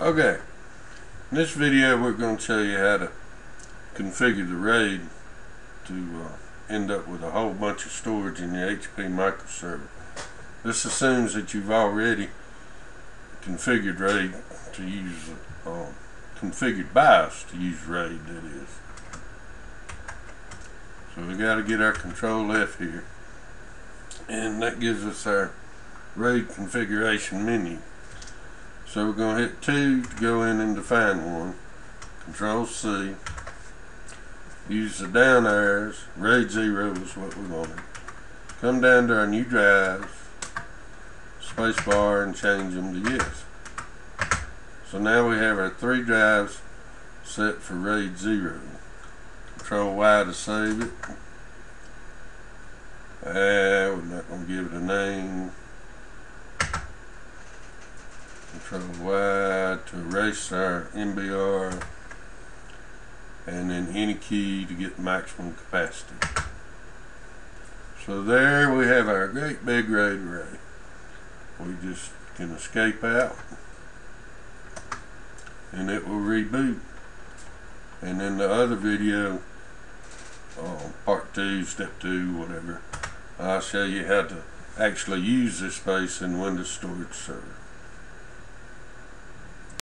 Okay, in this video we're going to show you how to configure the RAID to uh, end up with a whole bunch of storage in your HP microserver. This assumes that you've already configured RAID to use, uh, configured BIOS to use RAID that is. So we got to get our control F here and that gives us our RAID configuration menu. So we're going to hit 2 to go in and define one. Control C. Use the down arrows. RAID 0 is what we wanted. Come down to our new drives. Spacebar and change them to yes. So now we have our three drives set for RAID 0. Control Y to save it. Uh, we're not going to give it a name. Control Y to erase our MBR and then any key to get maximum capacity. So there we have our great big RAID array. We just can escape out and it will reboot. And then the other video, uh, part two, step two, whatever, I'll show you how to actually use this space in Windows Storage Server.